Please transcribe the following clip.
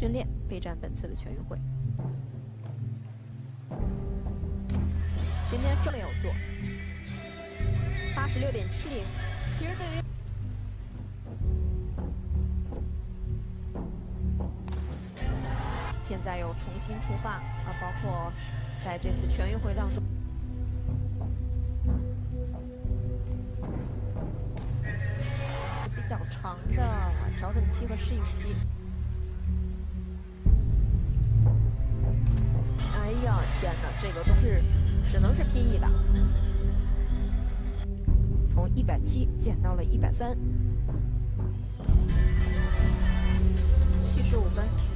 训练备战本次的全运会。今天这没有做，八十六点七零。其实对于现在又重新出发啊，包括在这次全运会当中。比较长的调整期和适应期。这个都是只能是 pe 的从一百七减到了一百三。七十五分。